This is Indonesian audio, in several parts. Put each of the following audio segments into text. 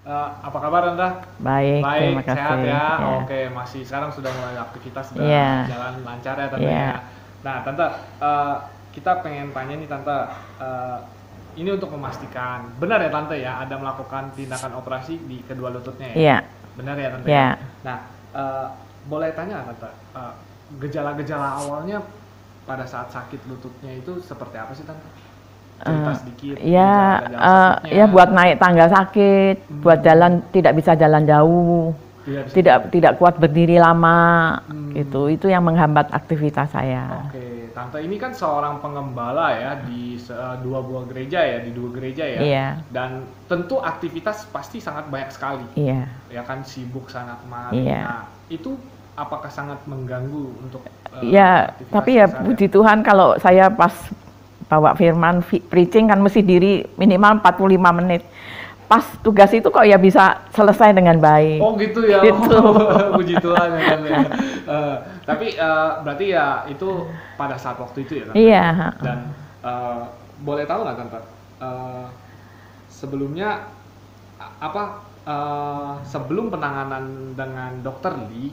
Uh, apa kabar Tante? Baik, Baik, terima kasih. sehat ya. Ya. Oke, masih sekarang sudah mulai aktivitas sudah Iya. jalan lancar ya Tante Iya. ya. Nah, Tante, uh, kita pengen tanya nih Tante, uh, ini untuk memastikan benar ya Tante ya ada melakukan tindakan operasi di kedua lututnya ya? Iya, Benar ya Tante? Iya. ya? Nah, uh, boleh tanya Tante, uh, gejala-gejala awalnya pada saat sakit lututnya itu seperti apa sih Tante? Eh, sedikit. ya, eh, sakitnya. ya buat naik tangga sakit, Hmm. buat jalan tidak bisa jalan jauh, Tidak bisa- tidak tidak kuat berdiri lama, Hmm. gitu. Itu yang menghambat aktivitas saya. Oke, tante ini kan seorang pengembala ya di eh, dua buah gereja ya, di dua gereja ya. Iya, Dan tentu aktivitas pasti sangat banyak sekali. iya. Ya kan sibuk sana kemari. Iya. Nah, itu apakah sangat mengganggu untuk eh, Ya, tapi ya puji Tuhan kalau saya pas bawa firman fi- preaching kan mesti diri minimal 45 menit. Pas tugas itu kok ya bisa selesai dengan baik. Oh gitu ya, Gitu. puji Tuhan ya kan ya. Eh, tapi eh, berarti ya itu pada saat waktu itu ya tante? Iya, Dan eh, boleh tahu nggak tante, eh, sebelumnya apa eh, sebelum penanganan dengan dokter Lee,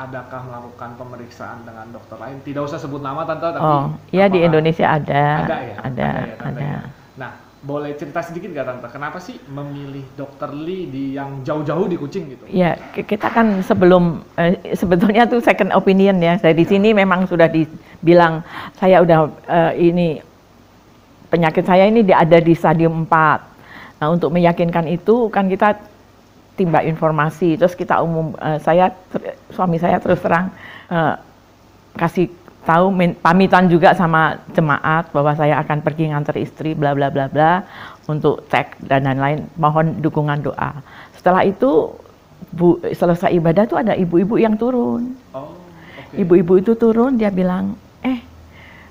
adakah melakukan pemeriksaan dengan dokter lain? Tidak usah sebut nama tante, tapi Oh, ya di Indonesia ada. ada ya, Ada, ya, tante ada. ya? Nah, boleh cerita sedikit nggak tante, kenapa sih memilih dokter Lee di yang jauh-jauh di Kucing gitu? Ya, ki- kita kan sebelum eh, sebetulnya tuh second opinion ya. Dari Ya. sini memang sudah dibilang saya udah eh, ini penyakit saya ini ada di stadium 4. Nah, untuk meyakinkan itu kan kita timba informasi. Terus kita umum eh, saya ter- suami saya terus terang eh, kasih tahu min- pamitan juga sama jemaat bahwa saya akan pergi nganter istri bla bla bla bla untuk cek dan lain-lain. Mohon dukungan doa. Setelah itu bu selesai ibadah tuh ada ibu-ibu yang turun. Oh, oke. ibu-ibu itu turun dia bilang eh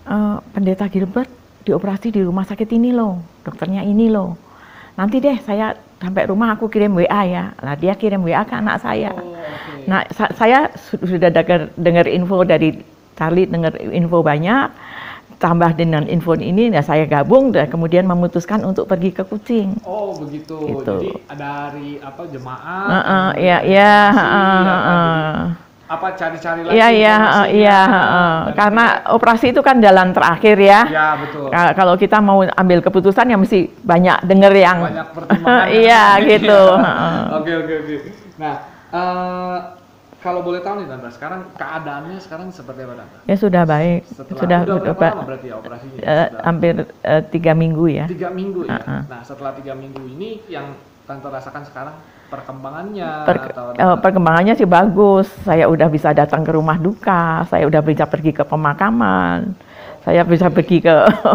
eh, pendeta Gilbert dioperasi di rumah sakit ini loh dokternya ini loh. Nanti deh saya sampai rumah aku kirim WA ya lah dia kirim WA ke anak saya Oh, oke. Nah, sa- saya su- sudah dengar, dengar info dari Charlie, dengar info banyak, tambah dengan info ini, ya saya gabung dan kemudian memutuskan untuk pergi ke Kucing. Oh begitu. Gitu. Jadi dari apa? Heeh, kemudian iya, iya, informasi, heeh, apa, heeh. Apa cari-cari lagi? Iya, iya, iya, karena kita- operasi itu kan jalan terakhir ya. ya betul. Ka- Kalau kita mau ambil keputusan ya mesti banyak denger yang Banyak pertimbangan. Iya, gitu. Iya. Oke oke oke. Nah, eh, kalau boleh tahu nih tante, sekarang keadaannya sekarang seperti apa tante? Ya sudah baik, Setelah sudah udah berapa lama berarti ya operasinya? Sudah hampir eh, tiga minggu ya. tiga minggu ya. Heeh. Nah setelah tiga minggu ini yang tante rasakan sekarang perkembangannya Per- atau eh, perkembangannya sih bagus. Saya udah bisa datang ke rumah duka, saya udah bisa pergi ke pemakaman, saya bisa pergi ke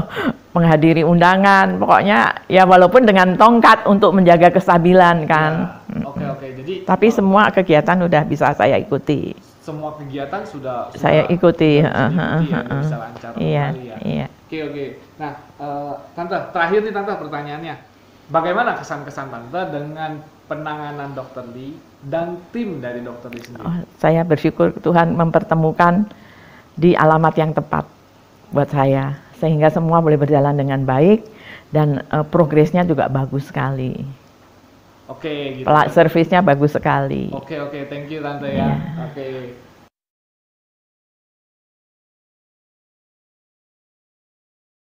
menghadiri undangan. Pokoknya ya walaupun dengan tongkat untuk menjaga kestabilan kan. Ya, Oke oke. Jadi Tapi eh, semua kegiatan udah bisa saya ikuti. semua kegiatan sudah, Saya sudah- ikuti, sudah bisa heeh, diikuti ya, heeh, dan bisa lancar Iya, ya. iya. Oke oke. Nah, eh, tante terakhir nih tante pertanyaannya, bagaimana kesan-kesan tante dengan penanganan dokter Lee dan tim dari dokter Lee sendiri? Oh, saya bersyukur Tuhan mempertemukan di alamat yang tepat buat saya sehingga semua boleh berjalan dengan baik dan eh, progresnya juga bagus sekali. Oke gitu. Pelak servisnya bagus sekali. Oke oke, thank you tante ya. Oke.